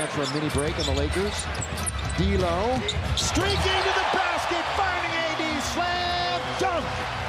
chance for a mini break in the Lakers. D'Lo streaking to the basket, finding AD slam dunk.